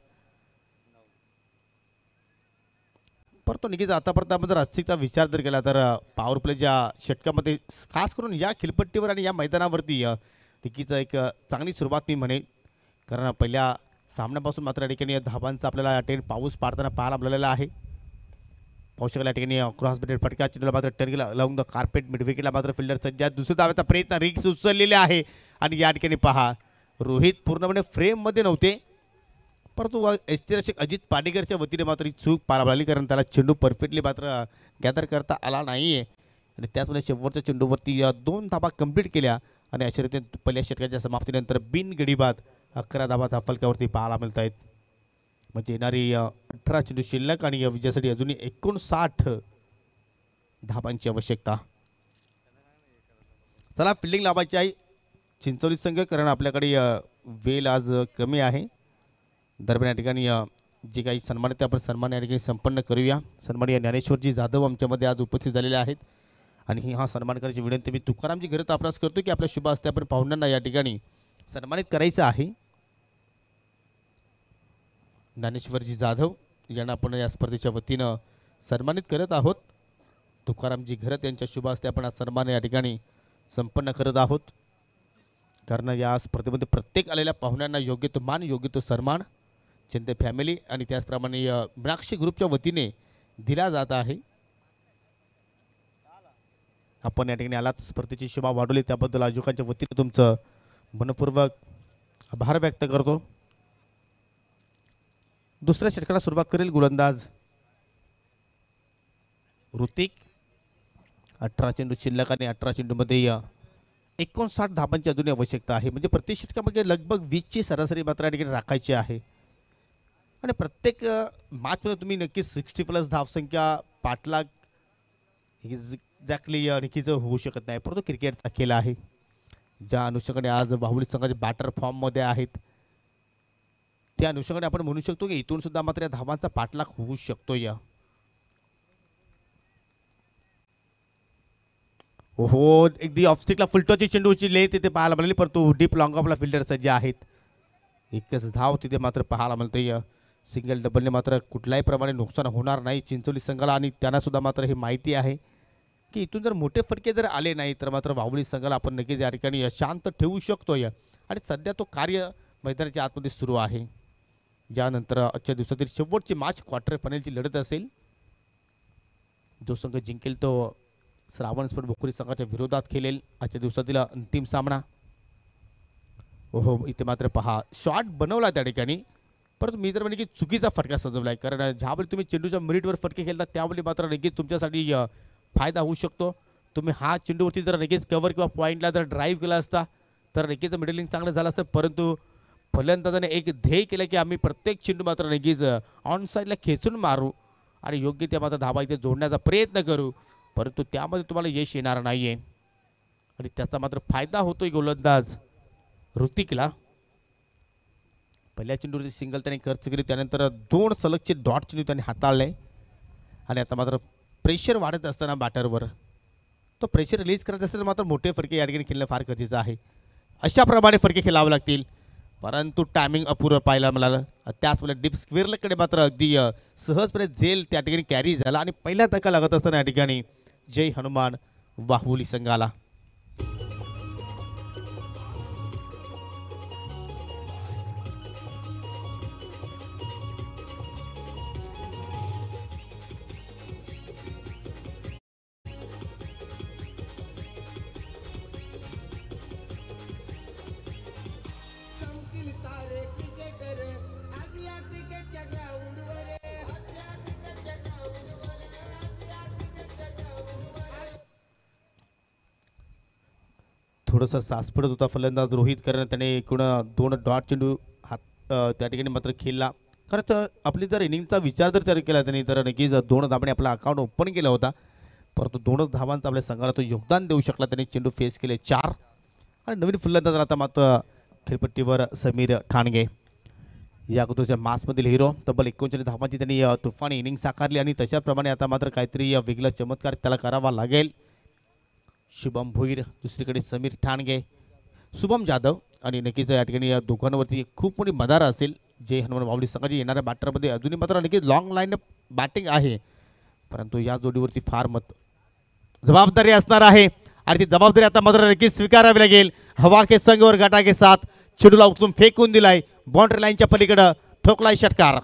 परंतु निघित आतापर्यंत आपण जर अस्थिकचा विचार जर केला तर पॉवर प्लेच्या षटकामध्ये खास करून या खिलपट्टीवर आणि या मैदानावरती निकीचं एक चांगली सुरुवात मी म्हणेन. कारण पहिल्या सामन्यापासून मात्र या ठिकाणी धाबांचा आपल्याला या ठिकाणी पाऊस पाडताना पाहायला मिळालेला आहे. पाहू शकाल या ठिकाणी क्रॉस बेटेड फटका चेंडूला मात्र टर्गीला लावून द कार्पेट मिडविकेला मात्र फिल्डर सज्जा दुसऱ्या धाव्याचा प्रयत्न रिक्स उचललेले आहे. आणि या ठिकाणी पहा रोहित पूर्णपणे फ्रेममध्ये नव्हते. परंतु एस टी रक्षक अजित पाडेकरच्या वतीने मात्र ही चूक पार लागली कारण त्याला चेंडू परफेक्टली मात्र गॅदर करता आला नाही आहे आणि त्याचमुळे शेवटच्या चेंडूवरती दोन धाबा कंप्लीट केल्या आणि अशा रीतीने पहिल्या षटकाच्या समाप्तीनंतर बिनगडीबाद अकरा धाबा त्या फलक्यावरती पाहायला मिळत आहेत म्हणजे येणारी अठरा चेंडू शिल्लक आणि या विजयासाठी अजूनही एकोणसाठ धाबांची आवश्यकता. चला फिल्डिंग लावायची आहे. चिंचोली संघ कारण आपल्याकडे वेल आज कमी आहे. दरम्यान या ठिकाणी जे काही सन्मान आहेत ते आपण सन्मान या ठिकाणी संपन्न करूया. सन्माननीय ज्ञानेश्वरजी जाधव आमच्यामध्ये आज उपस्थित झालेले आहेत. आणि ही हा सन्मान करायची विनंती मी तुकारामजी घरत आपणास करतो की आपल्या शुभ असते आपण पाहुण्यांना या ठिकाणी सन्मानित करायचं आहे. ज्ञानेश्वरजी जाधव यांना आपण या स्पर्धेच्या वतीनं सन्मानित करत आहोत. तुकारामजी घरत यांच्या शुभ हस्ते आपण हा सन्मान या ठिकाणी संपन्न करत आहोत. कारण या स्पर्धेमध्ये प्रत्येक आलेल्या पाहुण्यांना योग्य तो मान योग्य तो सन्मान चिंते फॅमिली आणि त्याचप्रमाणे द्राक्ष मीनाक्षी ग्रुपच्या वतीने दिला जात आहे. आपण या ठिकाणी आलात. स्पर्धेची शोभा वाढवली. त्याबद्दल आयोजकांच्या वतीने तुमचं मनपूर्वक आभार व्यक्त करतो. दुसऱ्या षटकाला सुरुवात करेल गोलंदाज ऋतिक. अठरा चेंडू शिल्लक आणि अठरा चेंडूमध्ये एकोणसाठ धाबांची अजूनही आवश्यकता आहे. म्हणजे प्रत्येक षटकामध्ये लगभग वीसची सरासरी मात्र या ठिकाणी राखायची आहे. आणि प्रत्येक मॅचमध्ये तुम्ही नक्कीच सिक्स्टी प्लस धावसंख्या पाठलाग एक्झॅक्टली नक्कीच होऊ शकत नाही. परंतु क्रिकेटचा खेळ आहे. ज्या अनुषंगाने आज बाहुली संघाचे बॅटर फॉर्ममध्ये आहेत त्या अनुषंगाने आपण म्हणू शकतो की इथून सुद्धा मात्र या धावांचा पाठलाग होऊ शकतो या हो अगदी ऑफस्टिकला फुलटोची चेंडू उचलले तिथे पाहायला मिळाली परंतु डीप लॉंग ऑफला फिल्डर सज्ज आहेत. एकच धाव तिथे मात्र पाहायला मिळते सिंगल डबलने मात्र कुठल्याही प्रमाणे नुकसान होणार नाही चिंचोली संघाला आणि त्यांना सुद्धा मात्र हे माहिती आहे की इथून जर मोठे फटके जर आले नाही तर मात्र वावळी संघाला आपण नक्कीच या ठिकाणी शांत ठेवू शकतो या आणि सध्या तो कार्य मैदानाच्या आतमध्ये सुरू आहे. यानंतर आजच्या दिवसातील शेवटची मॅच क्वार्टर फायनलची लढत असेल. जो संघ जिंकेल तो श्रावण स्पोर्ट भोकरी संघाच्या विरोधात खेळेल. आजच्या दिवसातील अंतिम सामना. हो इथे मात्र पहा शॉट बनवला त्या ठिकाणी. परंतु मी तर म्हणजे की चुकीचा फटका सजवला आहे कारण ज्यावेळी तुम्ही चेंडूच्या मिरिटवर फटके खेळता त्यावेळी मात्र नक्कीच तुमच्यासाठी फायदा होऊ शकतो. तुम्ही हा चेंडूवरती जर नक्कीच कव्हर किंवा पॉईंटला जर ड्राईव्ह केला असता तर नक्कीच मिडलिंग चांगलं झालं असतं. परंतु फलंदाजाने एक ध्येय केलं की आम्ही प्रत्येक चेंडू मात्र नक्कीच ऑन साईडला खेचून मारू आणि योग्य त्या मात्र धाबा इथे जोडण्याचा प्रयत्न करू. परंतु त्यामध्ये तुम्हाला यश येणार नाही आहे आणि त्याचा मात्र फायदा होतोय गोलंदाज ऋतिकला. पहिल्या चेंडूवरती सिंगल त्याने खर्च केली त्यानंतर दोन सलगचे डॉट चेंडू त्याने हाताळले. आणि आता मात्र प्रेशर वाढत असताना बॅटरवर तो प्रेशर रिलीज करत असेल मात्र मोठे फडके या ठिकाणी खेळणं फार गरजेचं आहे. अशाप्रमाणे फडके खेळावे लागतील. परंतु टायमिंग अपुरं पाहायला मिळालं. त्याचमुळे डीप स्क्वेअरकडे मात्र अगदी सहजपणे झेल त्या ठिकाणी कॅरी झाला. आणि पहिल्या धक्का लागत असताना या ठिकाणी जय हनुमान वाहुली संघाला. थोडंसं सास पडत होता. फलंदाज रोहित कारण त्याने एकूण दोन डॉट चेंडू हात त्या ठिकाणी मात्र खेळला. खरं तर आपली जर इनिंगचा विचार जर त्याने केला त्यांनी तर नक्कीच दोन धाबाने आपला अकाउंट ओपन केला होता. परंतु दोनच धावांचा आपल्या संघाला तो योगदान देऊ शकला त्याने चेंडू फेस केले चार. आणि नवीन फलंदाजाला आता मात्र खेळपट्टीवर समीर ठाणगे. या अगोदरच्या मासमधील हिरो तब्बल एकोणचाळीस धावांची त्यांनी तुफानी इनिंग साकारली आणि तशाप्रमाणे आता मात्र काहीतरी वेगळा चमत्कार त्याला करावा लागेल. शुभम भोईर दुसरीकडे समीर ठाणगे शुभम जाधव आणि नक्कीच या ठिकाणी या दोघांवरती खूप मोठी मदार असेल जे हनुमान बावली संघाची येणाऱ्या बॅटरमध्ये अजूनही मात्र नक्कीच लॉंग लाईन बॅटिंग आहे. परंतु या जोडीवरती फार मत जबाबदारी असणार आहे. आणि ती जबाबदारी आता मात्र नक्कीच स्वीकारावी लागेल. हवा के संघ और गटा के साथ चेडूला उचलून फेकून दिलाय. बाउंड्री लाईनच्या पलीकडं ठोकलाय षटकार.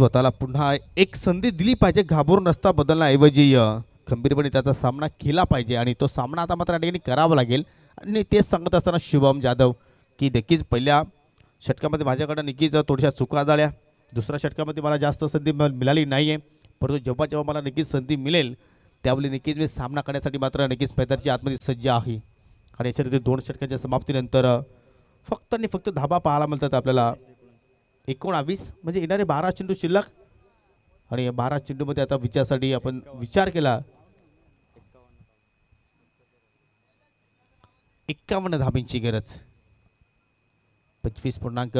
स्वतःला पुन्हा एक संधी दिली पाहिजे. घाबरून रस्ता बदलण्याऐवजी खंबीरपणे त्याचा सामना केला पाहिजे आणि तो सामना आता मात्र या ठिकाणी करावा लागेल. आणि तेच सांगत असताना शुभम जाधव की नक्कीच पहिल्या षटकामध्ये माझ्याकडं नक्कीच थोड्याशा चुका झाल्या. दुसऱ्या षटकामध्ये मला जास्त संधी मिळाली नाही आहे परंतु जेव्हा जेव्हा मला नक्कीच संधी मिळेल त्यावेळी नक्कीच मी सामना करण्यासाठी मात्र नक्कीच मैदानची आतमध्ये सज्ज आहे. आणि अशा रीती दोन षटकाच्या समाप्तीनंतर फक्त आणि फक्त धाबा पाहायला मिळतात आपल्याला. एकोणावीस म्हणजे येणारे बारा चेंडू शिल्लक. आणि या बारा चेंडूमध्ये आता विचारासाठी आपण विचार केला. एक्कावन्न धाबींची गरज. पंचवीस पूर्णांक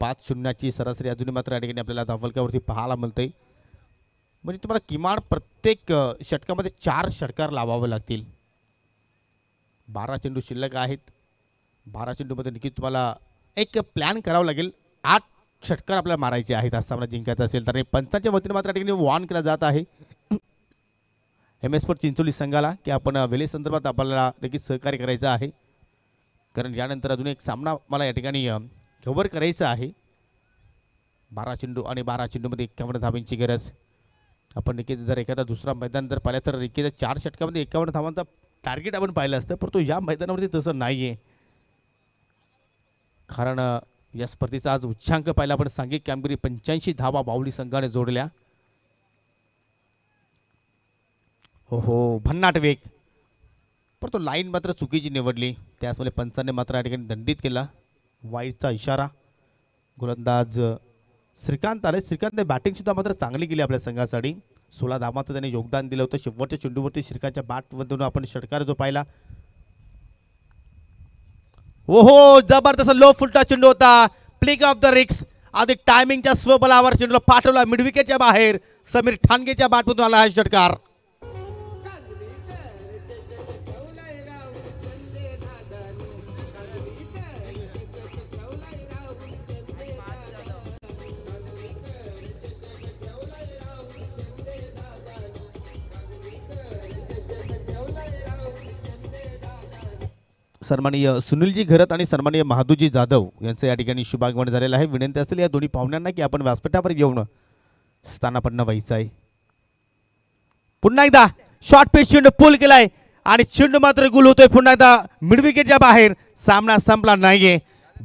पाच शून्याची सरासरी अजूनही मात्र या ठिकाणी आपल्याला धावलक्यावरती पाहायला मिळते म्हणजे तुम्हाला किमान प्रत्येक षटकामध्ये चार षटकार लावावे लागतील. बारा चेंडू शिल्लक आहेत. बारा चेंडूमध्ये नक्कीच तुम्हाला एक प्लॅन करावा लागेल. आठ षटकार आपल्याला मारायचे आहेत आज सामना जिंकायचा असेल तर. आणि पंचांच्या वतीने मात्र या ठिकाणी वॉर्न केला जात आहे. एम एस फोर चिंचोली संघाला की आपण वेळेसंदर्भात आपल्याला नक्कीच सहकार्य करायचं आहे. कारण यानंतर अजून एक सामना मला या ठिकाणी कव्हर करायचा आहे. बारा चेंडू आणि बारा चेंडूमध्ये एकावन्न धावांची गरज. आपण नक्कीच जर एखादा दुसरा मैदान जर पाहिलं तर नक्कीच चार षटकामध्ये एकावन्न धावांचा टार्गेट आपण पाहिलं असतं परंतु या मैदानावरती तसं नाही आहे कारण या स्पर्धेचा आज उच्चांक पाहिला आपण सांघिक कामगिरी पंच्याऐंशी धावा बावली संघाने जोडल्या. हो हो भन्नाट वेग. परंतु लाईन मात्र चुकीची निवडली. त्याचमुळे पंचाने मात्र या ठिकाणी दंडित केला. वाईटचा इशारा. गोलंदाज श्रीकांत आले. श्रीकांतने बॅटिंगसुद्धा मात्र चांगली केली आपल्या संघासाठी. सोळा धावाचं त्याने योगदान दिलं होतं. शेवटच्या चेंडूवरती श्रीकांतच्या बॅटमधून आपण षटकार जो पाहिला. ओहो जबरदस्त लो फुलटा चेंडू होता. प्लिक ऑफ द रिक्स आधी टायमिंगच्या स्वबलावर चेंडूला पाठवला. मिडविकेटच्या बाहेर. समीर ठाणगेच्या बाटमधून आला हा षटकार सन्माननीय सुनीलजी घरत आणि सन्माननीय महादूजी जाधव यांचं या ठिकाणी शुभागमन झालेलं आहे. विनंती असेल या दोन्ही पाहुण्यांना की आपण व्यासपीठावर येऊन स्थानापन्न व्हायचं आहे. पुन्हा एकदा शॉर्ट पिच चेंडू पुल केलाय आणि चेंडू मात्र गुल होतोय. पुन्हा एकदा मिडविकेटच्या बाहेर सामना संपला नाहीये.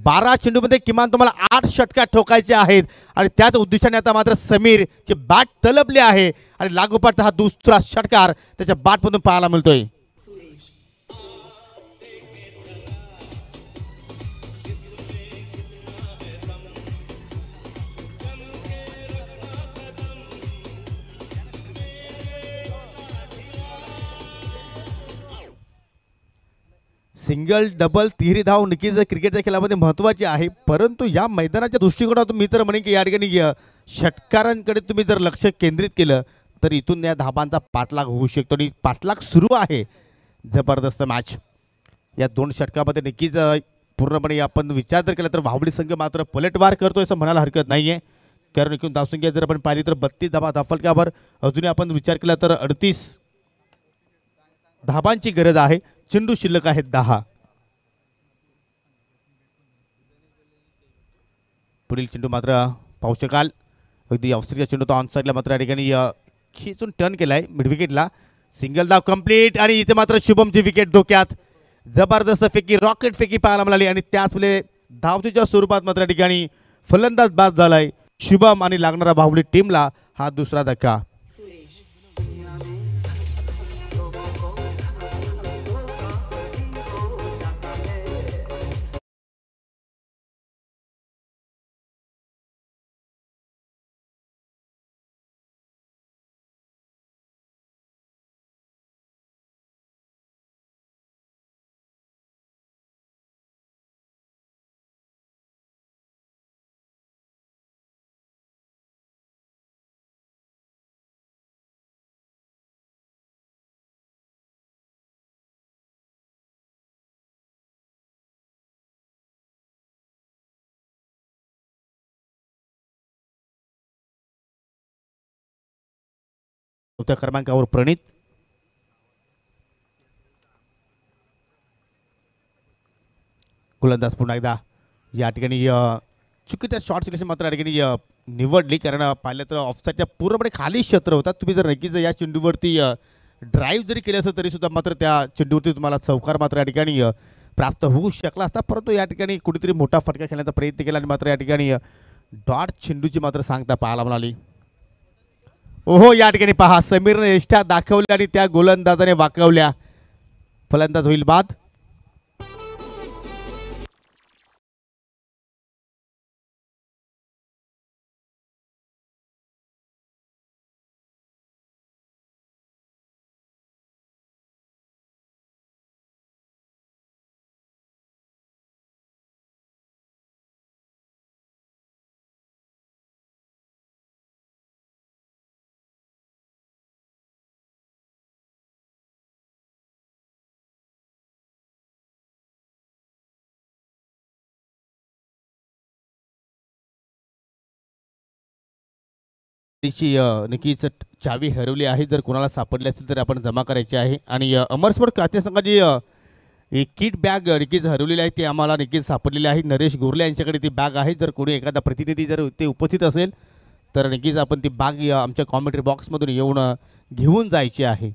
बारा चेंडूमध्ये किमान तुम्हाला आठ षटका ठोकायचे आहेत. आणि त्याच उद्देशाने आता मात्र समीर चे बॅट तलपले आहे. आणि लागोपाठ हा दुसरा षटकार त्याच्या बॅटमधून पाहायला मिळतोय. सिंगल डबल तिहेरी धाव नक्कीच क्रिकेटच्या खेळामध्ये महत्त्वाची आहे. परंतु या मैदानाच्या दृष्टिकोनातून मी तर म्हणेन की या ठिकाणी षटकारांकडे तुम्ही जर लक्ष केंद्रित केलं तर इथून या धाबांचा पाठलाग होऊ शकतो आणि पाठलाग सुरू आहे जबरदस्त मॅच या दोन षटकामध्ये नक्कीच पूर्णपणे आपण विचार जर केला तर वावडी संघ मात्र पलटवार करतोय असं म्हणायला हरकत नाही आहे कारण एकूण धावसंख्या जर आपण पाहिली तर बत्तीस धाबा धाफलक्यावर अजूनही आपण विचार केला तर अडतीस धाबांची गरज आहे. चेंडू शिल्लक आहेत दहा. पुढील चेंडू मात्र पाहू शकाल अगदी ऑस्ट्रेलिया चेंडू तो ऑनसाईडला मात्र या ठिकाणी खेचून खिचून टर्न केलाय मिडविकेटला सिंगल धाव कंप्लीट आणि इथे मात्र शुभमची विकेट धोक्यात. जबरदस्त फेकी रॉकेट फेकी पाहायला मिळाली आणि त्याच धावतीच्या स्वरूपात मात्र या ठिकाणी फलंदाज बाद झालाय. शुभम आणि लागणारा बाहुली टीमला हा दुसरा धक्का. चौथ्या क्रमांकावर प्रणित. गोलंदाज पुन्हा एकदा या ठिकाणी चुकीच्या शॉर्ट सिलेक्शन मात्र या ठिकाणी निवडली. कारण पाहिलं तर ऑफसाईडच्या पूर्णपणे खाली क्षेत्र होता तुम्ही जर नक्कीच या चेंडूवरती ड्राईव्ह जरी केलं असेल तरी सुद्धा मात्र त्या चेंडूवरती तुम्हाला चौकार मात्र या ठिकाणी प्राप्त होऊ शकला असता. परंतु या ठिकाणी कुठेतरी मोठा फटका खेळण्याचा प्रयत्न केला आणि मात्र या ठिकाणी डॉट चेंडूची मात्र सांगता पाहायला मिळाली. ओहो या ठिकाणी पहा समीरने एष्ठ्या दाखवल्या आणि त्या गोलंदाजाने वाकवल्या. फलंदाज होईल बाद. तिची नक्कीच चावी हरवली आहे. जर कोणाला सापडली असेल तर आपण जमा करायची आहे. आणि अमर स्पोर्ट संघाची एक किट बॅग नक्कीच हरवलेली आहे. ती आम्हाला नक्कीच सापडलेली आहे. नरेश गोरले यांच्याकडे ती बॅग आहे. जर कोणी एखादा प्रतिनिधी जर ते उपस्थित असेल तर नक्कीच आपण ती बॅग आमच्या कॉमेंट्री बॉक्समधून येऊन घेऊन जायची आहे.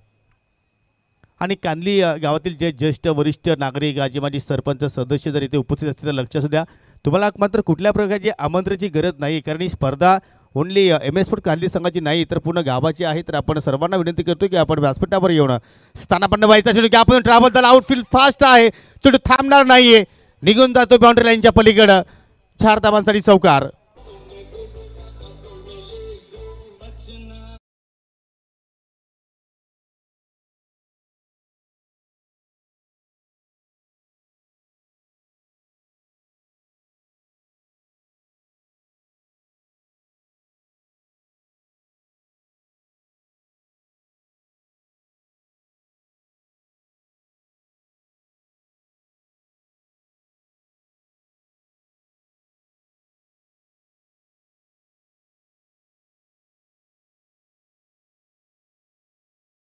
आणि कांदली गावातील जे ज्येष्ठ वरिष्ठ नागरिक आजी माजी सरपंच सदस्य जर इथे उपस्थित असतील तर लक्ष असू द्या. तुम्हाला मात्र कुठल्या प्रकारची आमंत्रणाची गरज नाही. कारण ही स्पर्धा ओनली एम एस फूड कांदी संघाची नाही तर पूर्ण गावाची आहे तर आपण सर्वांना विनंती करतो की आपण व्यासपीठावर येऊन स्थानापन्न व्हायचं असेल की आपण ट्रॅव्हल झाला आउटफील्ड फास्ट आहे चेंडू थांबणार नाहीये. निघून जातो बाउंड्री लाईनच्या पलीकडं. चार धावांसाठी चौकार.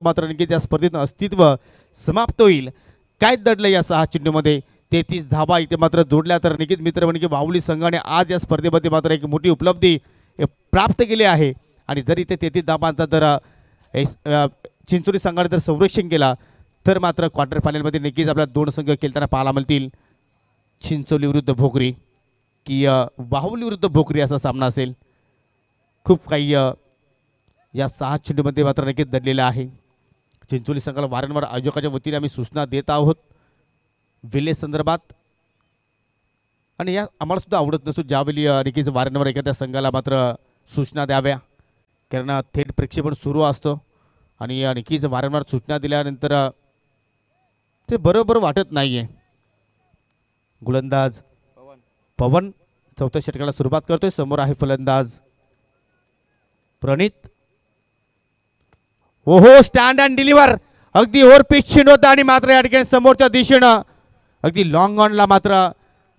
मात्र आणखी त्या स्पर्धेत अस्तित्व समाप्त होईल. काय दडलं या सहा चेंडूमध्ये? तेहतीस धाबा इथे मात्र जोडल्या तर निकित मित्र म्हणजे बाहुली संघाने आज या स्पर्धेमध्ये मात्र एक मोठी उपलब्धी प्राप्त केली आहे. आणि जर इथे तेहतीस धाबांचा जर चिंचोली संघाने जर संरक्षण केला तर मात्र क्वार्टर फायनलमध्ये नक्कीच आपल्याला दोन संघ खेळताना पाहायला मिळतील. चिंचोली विरुद्ध भोकरी की वाहुली बाहुली विरुद्ध भोकरी असा सामना असेल. खूप काही या सहा चेंडूमध्ये मात्र नक्कीच दडलेलं आहे. चिंचोली संघाला वारंवार आयोजकाच्या वतीने आम्ही सूचना देत आहोत. विले संदर्भात. आणि या आम्हाला सुद्धा आवडत नसतो ज्यावेळी अ, नक्कीच वारंवार एखाद्या संघाला मात्र सूचना द्याव्या. कारण थेट प्रक्षेपण सुरू असतो. आणि अ, नक्कीच वारंवार सूचना दिल्यानंतर ते बरोबर वाटत नाही आहे गोलंदाज पवन चौथ्या षटकाला सुरुवात करतोय. समोर आहे फलंदाज प्रणित. ओहो स्टँड अँड डिलिव्हर अगदी ओव्हर पिच होता आणि मात्र या ठिकाणी समोरच्या दिशेनं अगदी लॉंग ऑनला मात्र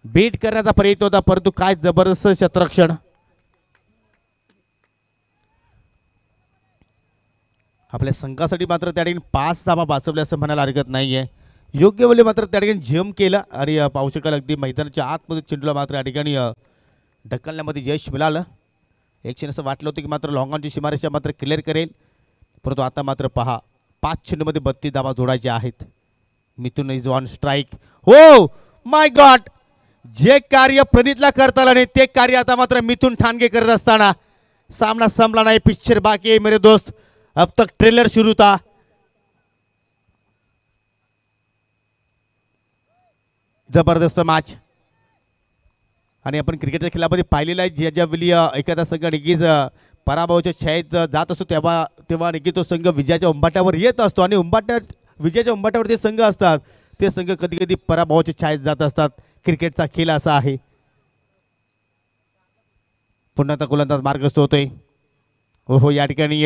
बीट करण्याचा प्रयत्न होता परंतु काय जबरदस्त शतरक्षण. आपल्या संघासाठी मात्र त्या ठिकाणी पाच धाबा वाचवल्या असं म्हणायला हरकत नाही आहे योग्य वेळी मात्र त्या ठिकाणी जम केला आणि पाहू शकाल अगदी मैदानाच्या आतमध्ये चेंडूला मात्र या ठिकाणी ढकलण्यामध्ये यश मिळालं. एक क्षण असं वाटलं होतं की मात्र लॉंगॉनची सीमारेषा मात्र क्लिअर करेल. परंतु आता मात्र पहा पाच चेंडूमध्ये बत्तीस धावा जोडायच्या आहेत. मिथून इज ऑन स्ट्राईक हो माय गॉड जे कार्य प्रणितला करता आलं नाही ते कार्य आता मात्र मिथून ठाणगे करत असताना सामना संपला नाही पिक्चर बाकी आहे मेरे दोस्त. अब तक ट्रेलर शुरू था जबरदस्त मॅच आणि आपण क्रिकेटच्या खेळामध्ये पाहिलेलं आहे ज्या ज्यावेळी एखादा संघ निगीज पराभवाच्या छायेत जात असतो तेव्हा तेव्हा निगीज तो संघ विजयाच्या उंबाट्यावर येत असतो आणि उंबाट्या विजयाच्या उंबाट्यावर ते संघ असतात ते संघ कधी कधी पराभवाच्या छायेत जात असतात. क्रिकेटचा खेळ असा आहे. पुन्हा आता गोलंदाज मार्गस्थ होतोय हो हो या ठिकाणी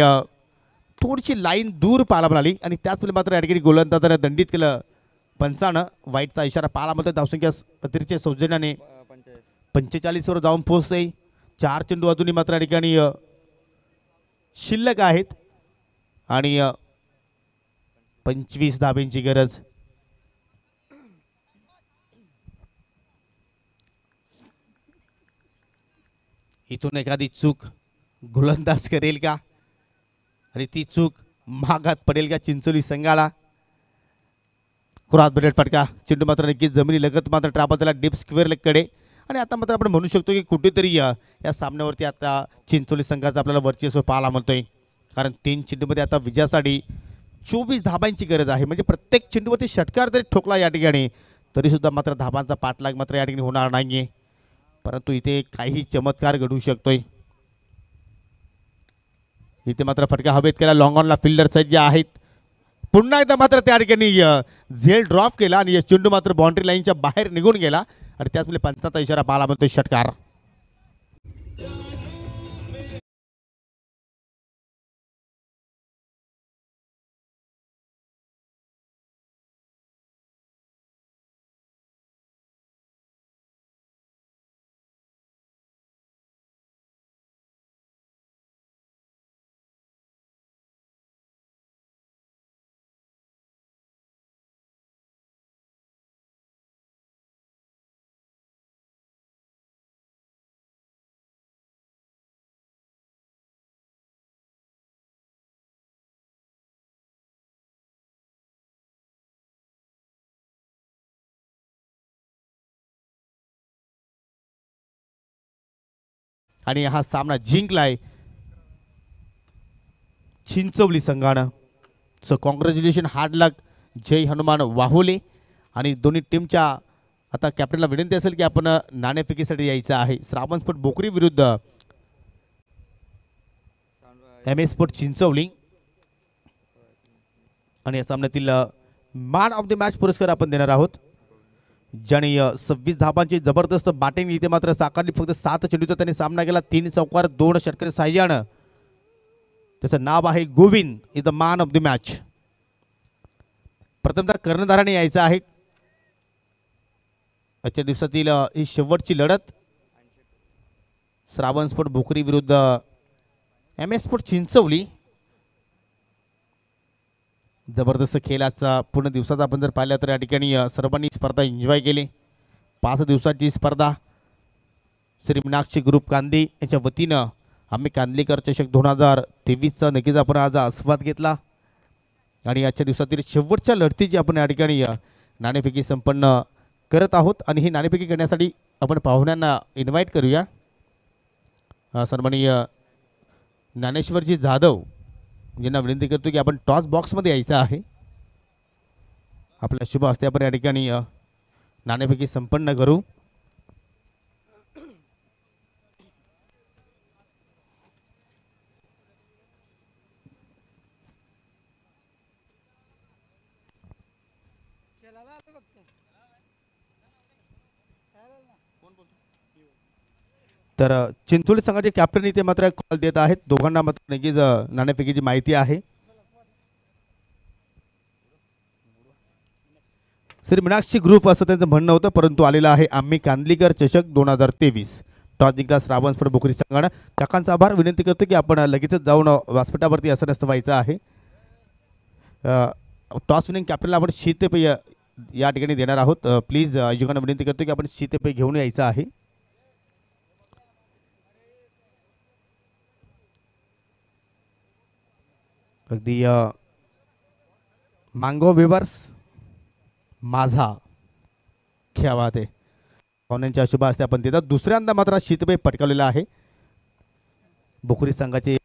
थोडीशी लाईन दूर पाहायला मिळाली आणि त्याचवेळी मात्र या ठिकाणी गोलंदाजानं दंडित केलं. पंचानं वाईटचा इशारा पाहायला मिळतो धावसंख्या अतिरिक्त सौजन्याने पंचेचाळीसवर जाऊन पोहोचते चार चेंडू अजूनही मात्र या ठिकाणी शिल्लक आहेत. आणि पंचवीस धाब्यांची गरज. इथून एखादी चूक गोलंदाज करेल का? आणि ती चूक महागात पडेल का चिंचोली संघाला? कुरात बरेट फटका. चिंडू मात्र नक्कीच जमिनी लगत मात्र ट्रापा त्याला डीप स्क्वेअरकडे आणि आता मात्र आपण म्हणू शकतो की कुठेतरी अ, या सामन्यावरती आता चिंचोली संघाचं आपल्याला वर्चस्व पाहायला म्हणतोय कारण तीन चेंडूमध्ये आता विजयासाठी चोवीस धाबांची गरज आहे. म्हणजे प्रत्येक चेंडूवरती षटकार जरी ठोकला या ठिकाणी. तरीसुद्धा मात्र धाबांचा पाठलाग मात्र या ठिकाणी होणार नाही आहे परंतु इथे काही चमत्कार घडू शकतोय. इथे मात्र फटका हवेत केला. लॉंग ऑनला फिल्डर जे आहेत. पुन्हा एकदा मात्र त्या ठिकाणी झेल ड्रॉप केला आणि चेंडू मात्र बाउंड्री लाईनच्या बाहेर निघून गेला. आणि त्याचमुळे पंचाचा इशारा पाहायला म्हणतो षटकार. आणि हा सामना जिंकलाय. चिंचवली संघानं. So congratulation hard luck Jai Hanuman Wahule. आणि दोन्ही टीमच्या आता कॅप्टनला विनंती असेल की आपण नाणेफेकीसाठी यायचं आहे. श्रावण स्पोर्ट बोकरी विरुद्ध एम ए स्पोर्ट चिंचवली आणि या सामन्यातील मॅन ऑफ द मॅच पुरस्कार आपण देणार आहोत. ज्याने सव्वीस धाबांची जबरदस्त बॅटिंग इथे मात्र साकारली. फक्त सात चेंडूचा त्याने सामना केला. तीन चौकार दोन षटकर साह्यानं. त्याचं नाव आहे Govind. Is the man of the match प्रथमतः कर्णधाराने यायचं आहे. आजच्या दिवसातील ही शेवटची लढत. श्रावण स्पोर्ट भोकरी विरुद्ध एम एस स्पोर्ट चिंचवली. जबरदस्त खेळ आजचा. पूर्ण दिवसाचा आपण जर पाहिलं तर या ठिकाणी सर्वांनी स्पर्धा एन्जॉय केली. पाच दिवसाची स्पर्धा. श्री मीनाक्षी ग्रुप कांदी यांच्या वतीनं आम्ही कांदलीकर चषक दोन हजार तेवीसचा नक्कीच आपण आज आस्वाद घेतला. आणि आजच्या दिवसातील शेवटच्या लढतीची आपण या ठिकाणी नाणेफेकी संपन्न करत आहोत. आणि ही नाणेफेकी करण्यासाठी आपण पाहुण्यांना इन्व्हाइट करूया. सन्माननीय ज्ञानेश्वरजी जाधव यांना विनंती करतो की आपण टॉस बॉक्समध्ये यायचं आहे. आपल्या शुभ हस्ते आपण या ठिकाणी नाणेपैकी संपन्न करू. तर चिंचोली संघाचे कॅप्टन इथे मात्र कॉल देत आहेत. दोघांना मात्र नक्कीच नाण्यापैकीची नाणेफेकीची माहिती आहे. श्री मीनाक्षी ग्रुप असं त्यांचं म्हणणं होतं परंतु आलेलं आहे आम्ही कांदलीकर चषक दोन हजार तेवीस. टॉस जिंकला श्रावण स्पर्ध भोकरी संघानं काकांचा आभार विनंती करतो की आपण लगेचच जाऊन व्यासपीठावरती असं नसतं व्हायचं आहे. टॉस विनिंग कॅप्टनला आपण शीतपेय या- या ठिकाणी देणार आहोत. प्लीज युगांना आयोजकांना विनंती करतो की आपण शीतपेय घेऊन यायचं आहे. अगदी मांगो विवर्स माझा. खेळावा ते पाहुण्यांच्या शुभ असते आपण देतात. दुसऱ्यांदा मात्र शीतपेय पटकावलेला आहे. बोखरी संघाचे